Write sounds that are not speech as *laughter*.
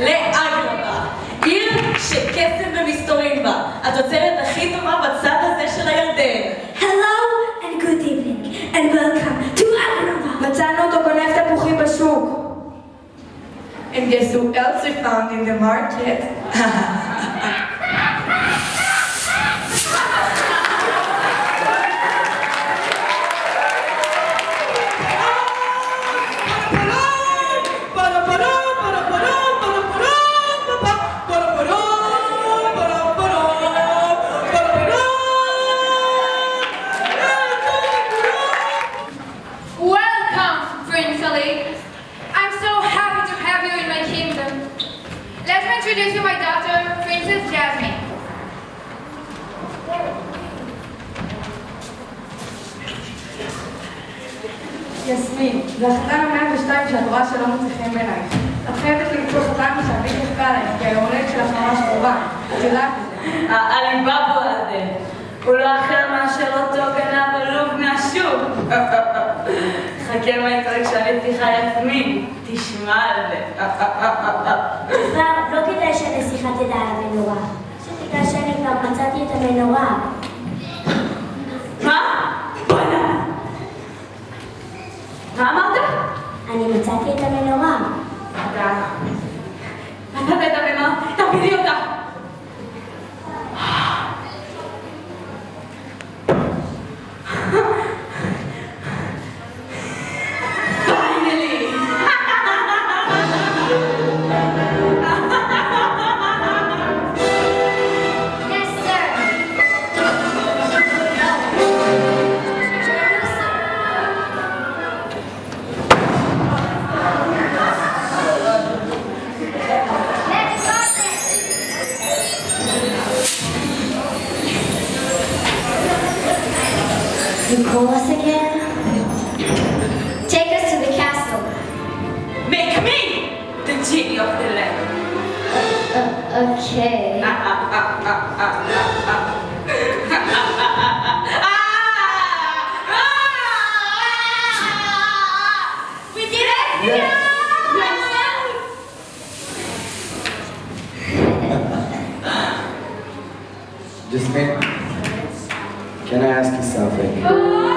לאגרבה, עיר שקסם ומסתורים בה, התוצרת הכי טובה בצד הזה של הירדן. Hello and good evening and welcome to Agrabah. מצאנו אותו גונב תפוחים בשוק. And guess who else we found in the market? *laughs* introduce you my daughter, Princess Jasmine. יסמין, זה החתן המאה ושתיים שאת רואה שלא חן בעינייך. את חייבת למצוא חתן משעתיק יחכה עלייך, כי היום הולדת שלך ממש קרובה. את יודעת את זה. העליבאבו הזה. הוא לא אחר מאשר אותו גנב עלוב מהשוק. חכה מה יקרה כשאני צריכה יסמין, תשמע על זה. כבר לא כדאי שהנסיכה תדע על המנורה. שתדע שאני כבר מצאתי את המנורה. מה? בואנה. מה אמרת? אני מצאתי את המנורה. אתה... you pull us again? Take us to the castle. Make me the genie of the land. Uh, okay. we did it! Yes. *laughs* Yes. Just make can I ask you something?